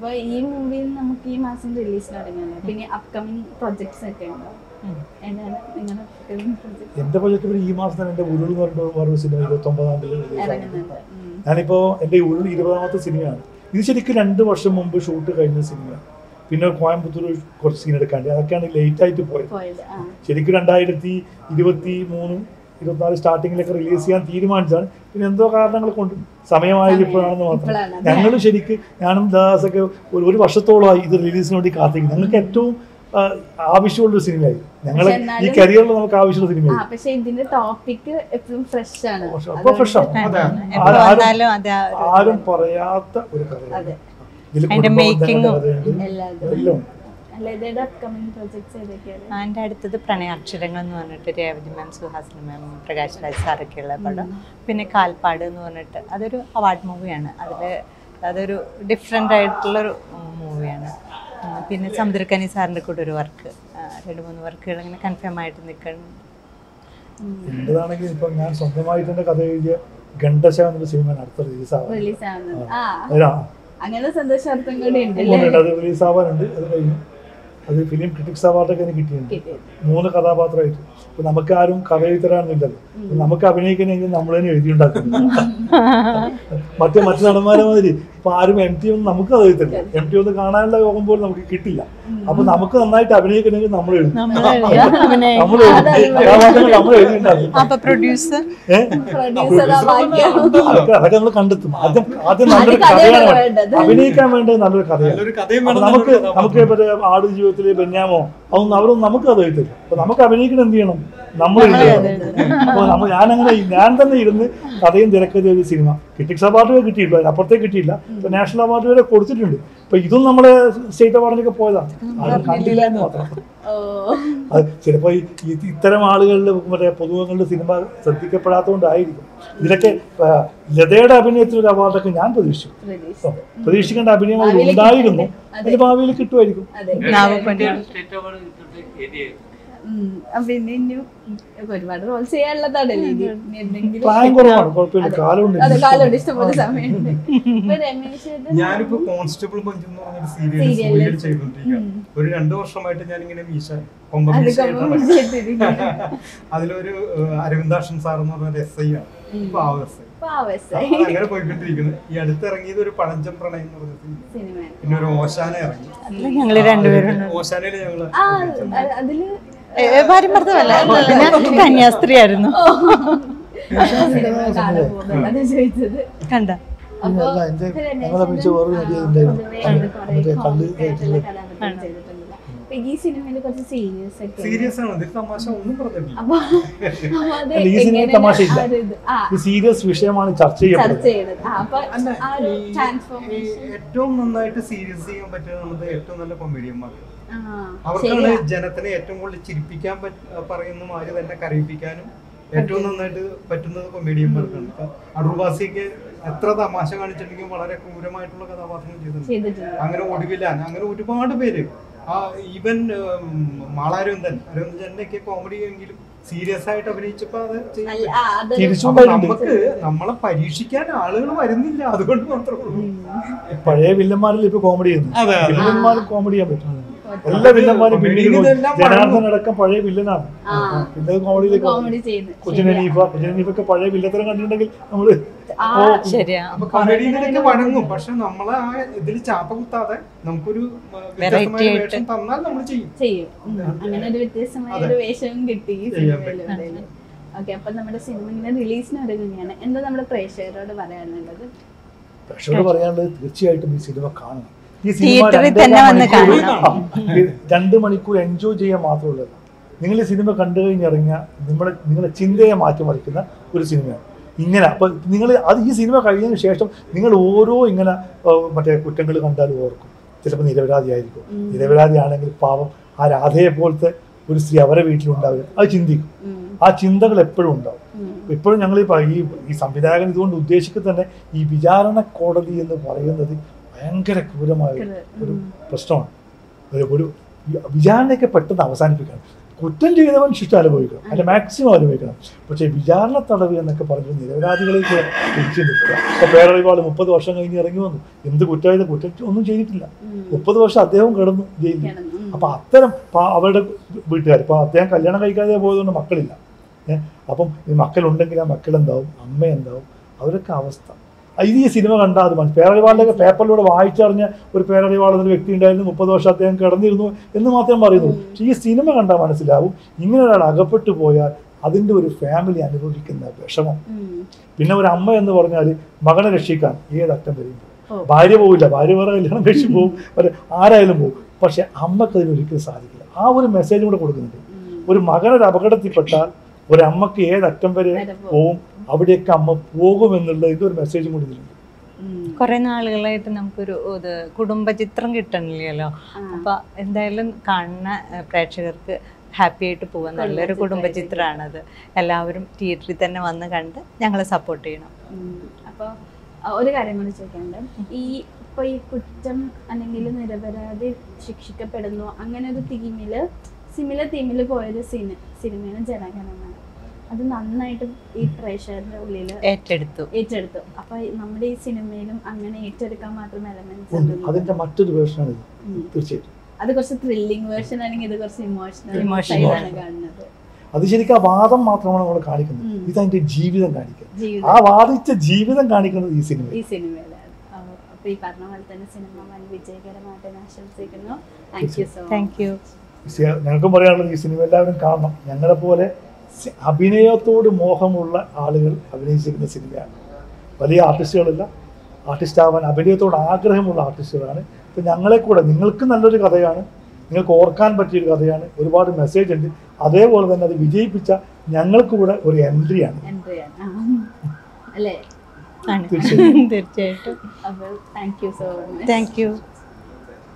അപ്പൊ ഈ മൂവിയിൽ നമുക്ക് ഈ മാസം റിലീസ് തുടങ്ങിയല്ലോ പിന്നെ അപ്കമിങ് പ്രൊജക്ട്സ് ഒക്കെ ഉണ്ടോ? എന്റെ പ്രൊജക്ട് ഈ മാസം തന്നെ എന്റെ ഉരുൾ എന്ന് പറഞ്ഞ സിനിമ ഇരുപത്തൊമ്പതാം തീയതി release ആണ്. ഞാനിപ്പോ എന്റെ ഉരുൾ ഇരുപതാമത്തെ സിനിമയാണ് ഇത് ശരിക്കും രണ്ട് വർഷം മുമ്പ് ഷൂട്ട് കഴിഞ്ഞ സിനിമയാണ് പിന്നെ കോയമ്പത്തൂർ കുറച്ച് സീൻ എടുക്കാണ്ട്. അതൊക്കെയാണ് ലേറ്റ് ആയിട്ട് പോയത്. ശരിക്കും രണ്ടായിരത്തി ഇരുപത്തി മൂന്ന് ഇരുപത്തിനാല് സ്റ്റാർട്ടിങ്ങിലൊക്കെ റിലീസ് ചെയ്യാൻ തീരുമാനിച്ചാണ് പിന്നെ എന്തോ കാരണങ്ങൾ കൊണ്ട് സമയമായത് ഇപ്പോഴാണെന്ന് മാത്രം. ഞങ്ങൾ ശരിക്ക് ഞാനും ദാസൊക്കെ ഒരു ഒരു വർഷത്തോളമായി ഇത് റിലീസിന് വേണ്ടി കാത്തിരിക്കും ഞങ്ങൾക്ക് ഏറ്റവും ആവശ്യമുള്ളൊരു സിനിമയായി ഞങ്ങൾ ഈ കരിയറിൽ നമുക്ക് ആവശ്യമുള്ള സിനിമയായി പക്ഷെ ഇതിന്റെ ടോപ്പിക് എപ്പോഴും ഫ്രഷ് ആണ്. അപ്പോൾ ഫ്രഷ്. ആരും- പറയാത്ത ഒരു കഥയാണ്. അതെ. ഇതിൽ. എല്ലാതും എല്ലാം. ഇതിന്റെ അപ്കമിങ് പ്രൊജക്ട്സ് ഏതൊക്കെയാണ്? എന്റെ അടുത്തത് പ്രണയാക്ഷരങ്ങൾ എന്ന് പറഞ്ഞിട്ട് രേവതി മാം സുഹാസിനി മാം പ്രകാശ് രാജ് സാറൊക്കെയുള്ള പടം. പിന്നെ കാൽപ്പാട് എന്ന് പറഞ്ഞിട്ട് അതൊരു അവാർഡ് മൂവിയാണ് അതിൽ അതൊരു ഡിഫറെന്റ് ആയിട്ടുള്ളൊരു മൂവിയാണ് പിന്നെ സമുദ്രക്കനി സാറിന്റെ കൂടെ ഒരു വർക്ക് രണ്ട് മൂന്ന് വർക്കുകൾ ഇങ്ങനെ കൺഫേം ആയിട്ട് നിൽക്കണം. എന്റേതാണെങ്കിൽ ഇപ്പൊ ഞാൻ സ്വന്തമായിട്ട് എന്റെ കഥ എഴുതിയ ഗണ്ടശ എന്നൊരു സിനിമയാണ് അടുത്ത റിലീസ് ആവാൻ റിലീസ് ആവുന്നത്. ആ. അതാ അങ്ങനെ സന്തോഷാർത്ഥം കൂടി ഉണ്ട് അത് കഴിഞ്ഞു അത് ഫിലിം ക്രിറ്റിക്സ് അവാർഡൊക്കെ എനിക്ക് കിട്ടിയിട്ടുണ്ട്. മൂന്ന് കഥാപാത്രമായിട്ട്. അപ്പൊ നമുക്ക് ആരും കഥ എഴുതരാണെന്നില്ലല്ലോ നമുക്ക് അഭിനയിക്കണമെങ്കിൽ നമ്മൾ തന്നെ ഉണ്ടാക്കുന്നു മറ്റേ മറ്റു നടന്മാരെ മാതിരി ഇപ്പൊ ആരും എം ടി ഒന്നും നമുക്ക് അറിയത്തില്ല എഴുതില്ല എം ടി ഒന്ന് കാണാനുള്ള യോഗം പോലും നമുക്ക് കിട്ടില്ല. അപ്പൊ നമുക്ക് നന്നായിട്ട് അഭിനയിക്കണമെങ്കിൽ നമ്മൾ എഴുതും. അതൊക്കെ നമ്മൾ കണ്ടെത്തും. ആദ്യം ആദ്യം നല്ലൊരു കഥയാണ്. അഭിനയിക്കാൻ വേണ്ടത് നല്ലൊരു കഥയാണ്. നമുക്ക് നമുക്ക് ആട് ജീവിതത്തിലെ ബെന്യാമോ അതൊന്നും അവരൊന്നും നമുക്ക് അത് എഴുതില്ല അപ്പൊ നമുക്ക് അഭിനയിക്കണം എന്ത് ചെയ്യണം? നമ്മൾ അപ്പൊ നമ്മൾ ഞാനങ്ങനെ ഞാൻ തന്നെ ഇരുന്ന് കഥയും തിരക്കഥ ഒരു സിനിമ. കിട്ടിക്സ് അവാർഡ് വരെ കിട്ടിയില്ല അപ്പുറത്തേക്ക് കിട്ടിയില്ല. ഇപ്പൊ നാഷണൽ അവാർഡ് വരെ കൊടുത്തിട്ടുണ്ട്. ഇപ്പൊ ഇതും നമ്മൾ സ്റ്റേറ്റ് അവാർഡിനൊക്കെ പോയതാണ് അത് കണ്ടില്ല എന്ന് മാത്രം. അത് ചിലപ്പോൾ ഇത്തരം ആളുകളിൽ മറ്റേ പൊതുവങ്ങളുടെ സിനിമ ശ്രദ്ധിക്കപ്പെടാത്തതുകൊണ്ടായിരിക്കും ഇതിലൊക്കെ ലതയുടെ അഭിനയത്തിലൊരു ഒരു അവാർഡൊക്കെ ഞാൻ പ്രതീക്ഷിച്ചു. പ്രതീക്ഷിക്കേണ്ട അഭിനയം അതിൽ ഉണ്ടായിരുന്നു. അതിന് ഭാവിയിൽ കിട്ടുമായിരിക്കും. പിന്നെ ഒരുപാട് ചെയ്യാനുള്ളതാണല്ലേ അതെ. കാലുണ്ട്. ഇഷ്ടംപോലെ സമയമുണ്ട്. ഇപ്പൊ രമേശ് ചേട്ടൻ ഞാനിപ്പോ കോൺസ്റ്റബിൾ മഞ്ജു എന്ന് പറഞ്ഞൊരു സീരിയൽ സീരിയൽ ചെയ്തോണ്ടിരിക്കുകയാണ് ഒരു രണ്ടു വർഷമായിട്ട് ഞാൻ ഇങ്ങനെ മീശ. അതിലൊരു അരവിന്ദാക്ഷൻ സാർ എന്ന് പറഞ്ഞ എസ് ഐ ആണ് പാവ എസ് ഐ പാവസായി അങ്ങനെ പോയിക്കൊണ്ടിരിക്കുന്നത് ഈ അടുത്ത് ഇറങ്ങിയത് ഒരു പഴഞ്ചം പ്രണയം എന്ന് പറഞ്ഞ സിനിമ. പിന്നെ ഒരു ഓശാന ഇറങ്ങി. രണ്ടുപേരും. ഓശാനയിൽ ഞങ്ങൾ ആ അതിൽ ഭാര്യ ഭർത്തമല്ല ഞാൻ കന്യാസ്ത്രീ ആയിരുന്നു സിനിമ കാണാൻ പോകുന്നുണ്ട് അതാ ചോദിച്ചത് കണ്ട ഞങ്ങളെ അങ്ങനെ കുറേ മറ്റേ കള്ള് ഈ സിനിമയിൽ കുറച്ച് സീരിയസ് ഒക്കെ സീരിയസ് ആണ്. ഇതിൽ തമാശ ഒന്നും പറഞ്ഞിട്ടില്ല. സീരിയസ് വിഷയമാണ് ചർച്ച ട്രാൻസ്ഫോർമേഷൻ ഏറ്റവും നന്നായിട്ട് സീരിയസ് ചെയ്യാൻ പറ്റുന്നത് ഏറ്റവും നല്ല കൊമേഡിയന്മാർ അവർക്കാണ് ജനത്തിനെ ഏറ്റവും കൂടുതൽ ചിരിപ്പിക്കാൻ പറയുന്ന ആര് തന്നെ കരയിപ്പിക്കാനും ഏറ്റവും നന്നായിട്ട് പറ്റുന്നത് കൊമേഡിയന്മാർക്കാണ് അടൂർവാസിയൊക്കെ എത്ര തമാശ കാണിച്ചിട്ടുണ്ടെങ്കിൽ വളരെ ക്രൂരമായിട്ടുള്ള കഥാപാത്രങ്ങൾ ചെയ്തിട്ടുണ്ട്. അങ്ങനെ ഒടുവിലാൻ അങ്ങനെ ഒരുപാട് പേര് ഈവൻ മാളാരവിന്ദൻ. അരവിന്ദൻ ഒക്കെ കോമഡി എങ്കിലും സീരിയസ് ആയിട്ട് അഭിനയിച്ചപ്പോ അത്. നമുക്ക് നമ്മളെ പരീക്ഷിക്കാൻ ആളുകൾ വരുന്നില്ല അതുകൊണ്ട് മാത്രമേ പഴയ വില്ലന്മാരിൽ ഇപ്പൊ കോമഡി. വില്ലന്മാരും കോമഡി ചെയ്യാൻ പറ്റും. എല്ലാ വില്ലന്മാരും ജനാർദ്ദൻ അടക്കം പഴയ വില്ലനാണ്. പിന്നെ കോമഡിയിലേക്ക് കോമഡി ചെയ്യുന്നു. കൊച്ചിനീഫ കൊച്ചിനീഫൊക്കെ പഴയ വില്ലത്തരം കണ്ടിട്ടുണ്ടെങ്കിൽ നമ്മൾ ആ ശരിയാ. അപ്പൊ കമേഡിയിലൊക്കെ വഴങ്ങും. പക്ഷെ നമ്മളെ ആ ഇതിൽ ചാപ്പ കുത്താതെ നമുക്കൊരു വെറൈറ്റി വ്യത്യസ്തമായ വേഷം തന്നാൽ നമ്മൾ ചെയ്യും. ചെയ്യും. അങ്ങനെ ഒരു വ്യത്യസ്തമായ ഒരു വേഷവും കിട്ടി ഓക്കെ അപ്പൊ നമ്മുടെ സിനിമ ഇങ്ങനെ റിലീസിന് ഒരുങ്ങുകയാണ് എന്താ നമ്മുടെ പ്രേക്ഷകരോട് പറയാനുള്ളത്? പ്രേക്ഷകരോട് പറയാനുള്ളത് തീർച്ചയായിട്ടും ഈ സിനിമ കാണണം. ഈ തിയേറ്ററിൽ തന്നെ വന്ന് മണിക്കൂർ കാണണം. ആ, രണ്ട് മണിക്കൂർ എൻജോയ് ചെയ്യാൻ മാത്രമുള്ളതല്ല നിങ്ങൾ ഈ സിനിമ കണ്ടു കഴിഞ്ഞിറങ്ങിയ നിങ്ങളുടെ നിങ്ങളുടെ ചിന്തയെ മാറ്റിമറിക്കുന്ന ഒരു സിനിമയാണ്. ഇങ്ങനെ അപ്പൊ നിങ്ങൾ അത് ഈ സിനിമ കഴിഞ്ഞതിന് ശേഷം നിങ്ങൾ ഓരോ ഇങ്ങനെ മറ്റേ കുറ്റങ്ങൾ കണ്ടാൽ ഓർക്കും. ചിലപ്പോൾ നിരപരാധിയായിരിക്കും. നിരപരാധിയാണെങ്കിൽ പാവം ആ രാധയെ പോലത്തെ ഒരു സ്ത്രീ അവരെ വീട്ടിലുണ്ടാവില്ല. അത് ചിന്തിക്കും. ആ ചിന്തകൾ എപ്പോഴും ഉണ്ടാവും. ഇപ്പോഴും ഞങ്ങൾ ഈ ഈ സംവിധായകൻ ഇതുകൊണ്ട് ഉദ്ദേശിക്കുന്ന തന്നെ ഈ വിചാരണ കോടതി എന്ന് പറയുന്നത് ഭയങ്കര ക്രൂരമായ ഒരു- പ്രശ്നമാണ്. ഒരു വിചാരണയൊക്കെ പെട്ടെന്ന് അവസാനിപ്പിക്കണം. കുറ്റം ചെയ്തവൻ ശിക്ഷ അനുഭവിക്കണം. അതിന്റെ മാക്സിമം അനുഭവിക്കണം. പക്ഷേ വിചാരണ തടവ് എന്നൊക്കെ പറഞ്ഞ് നിരപരാധികളേക്ക് തിരിച്ചു നിൽക്കുക ഇപ്പൊ പേരറിവാൾ മുപ്പത് വർഷം കഴിഞ്ഞ് ഇറങ്ങി വന്നു. എന്ത് കുറ്റം ചെയ്ത കുറ്റം ഒന്നും ചെയ്തിട്ടില്ല. മുപ്പത് വർഷം അദ്ദേഹം കിടന്നു ജയിലിൽ. അപ്പൊ അത്തരം അവരുടെ വീട്ടുകാർ ഇപ്പൊ അദ്ദേഹം കല്യാണം കഴിക്കാതെ പോയതുകൊണ്ട് മക്കളില്ല. ഏഹ് അപ്പം ഈ മക്കളുണ്ടെങ്കിൽ ആ മക്കളെന്താവും? അമ്മ എന്താവും അവരൊക്കെ അവസ്ഥ. ഇത് ഈ സിനിമ കണ്ടാൽ അത് മനസ്സിലായി. പേരറിവാളിലൊക്കെ പേപ്പറിലൂടെ വായിച്ചറിഞ്ഞ ഒരു പേരറിവാൾ എന്നൊരു വ്യക്തി ഉണ്ടായിരുന്നു. മുപ്പത് വർഷം അദ്ദേഹം കിടന്നിരുന്നു എന്ന് മാത്രം പറയുന്നു. പക്ഷേ ഈ സിനിമ കണ്ടാൽ മനസ്സിലാവും ഇങ്ങനെ ഒരാൾ അകപ്പെട്ടു പോയാൽ അതിന്റെ ഒരു ഫാമിലി അനുഭവിക്കുന്ന വിഷമം. പിന്നെ ഒരു അമ്മ എന്ന് പറഞ്ഞാൽ മകനെ രക്ഷിക്കാൻ ഏതറ്റം വരെയും പോകും. ഭാര്യ പോവില്ല. ഭാര്യ വേറെ കല്യാണം രക്ഷി പോകും. ആരായാലും പോകും. പക്ഷെ അമ്മയ്ക്ക് അതിനൊരിക്കലും സാധിക്കില്ല. ആ ഒരു മെസ്സേജ് കൂടെ കൊടുക്കുന്നുണ്ട്. ഒരു മകനൊരു അപകടത്തിൽപ്പെട്ടാൽ ഒരു അമ്മയ്ക്ക് ഏതറ്റം വരെ. പോവും അവിടെയൊക്കെ അമ്മ പോകുമെന്നുള്ള ഇതൊരു മെസ്സേജും കൂടി ഇതിലുണ്ട്. കുറെ നാളുകളായിട്ട് നമുക്കൊരു ഇത് കുടുംബചിത്രം കിട്ടണില്ലല്ലോ. അപ്പൊ എന്തായാലും കാണുന്ന പ്രേക്ഷകർക്ക് ഹാപ്പി ആയിട്ട് പോവാൻ നല്ലൊരു കുടുംബചിത്രമാണത് എല്ലാവരും തിയേറ്ററിൽ തന്നെ വന്ന് കണ്ട് ഞങ്ങളെ സപ്പോർട്ട് ചെയ്യണം അപ്പോൾ അപ്പൊ ഒരു കാര്യം കൂടി ചോദിക്കാനുണ്ട് ഈ ഇപ്പൊ ഈ കുറ്റം അല്ലെങ്കിൽ നിരപരാധി ശിക്ഷിക്കപ്പെടുന്നു അങ്ങനെ ഒരു തീമിൽ സിമിലർ തീമിൽ പോയൊരു സിനി സിനിമയാണ് ജനഗണമന അത് നന്നായിട്ട് ഈ പ്രേക്ഷകരുടെ ഉള്ളിൽ ഏറ്റെടുത്തു. ഏറ്റെടുത്തു. അപ്പൊ നമ്മുടെ ഈ സിനിമയിലും അങ്ങനെ ഏറ്റെടുക്കാൻ മാത്രം എലമെന്റ്സ് അതിന്റെ മറ്റൊരു വേർഷനാണ്. തീർച്ചയായിട്ടും. അത് കുറച്ച് ത്രില്ലിംഗ് വേർഷൻ ആണെങ്കിൽ ഇത് കുറച്ച് ഇമോഷണൽ Emotional. സൈഡാണ് കാണുന്നത്. അത് ശരിക്കും ആ വാദം മാത്രമാണ് നമ്മൾ കാണിക്കുന്നത്. ഇത് അതിന്റെ ജീവിതം കാണിക്കുന്നത് ആ വാദിച്ച ജീവിതം കാണിക്കുന്നത് ഈ സിനിമ ഈ സിനിമയിലാണ് അപ്പൊ- ഈ പറഞ്ഞ പോലെ തന്നെ സിനിമ വൻ വിജയകരമായിട്ട് ആശംസിക്കുന്നു. Thank you so thank you ഞങ്ങൾക്കും പറയാനുള്ളത് ഈ സിനിമ എല്ലാവരും കാണണം. ഞങ്ങളെ പോലെ സി- അഭിനയത്തോട് മോഹമുള്ള ആളുകൾ അഭിനയിച്ചിരുന്ന സിനിമയാണ്. വലിയ ആർട്ടിസ്റ്റുകളില്ല. ആർട്ടിസ്റ്റ് ആവാൻ അഭിനയത്തോട് ആഗ്രഹമുള്ള ആർട്ടിസ്റ്റുകളാണ്. ഇപ്പം ഞങ്ങളെ കൂടെ നിങ്ങൾക്ക് നല്ലൊരു കഥയാണ്. നിങ്ങൾക്ക് ഓർക്കാൻ പറ്റിയൊരു കഥയാണ്. ഒരുപാട് മെസ്സേജ് ഉണ്ട്. അതേപോലെ തന്നെ അത് വിജയിപ്പിച്ച ഞങ്ങൾക്ക് കൂടെ ഒരു എൻട്രിയാണ്. തീർച്ചയായിട്ടും.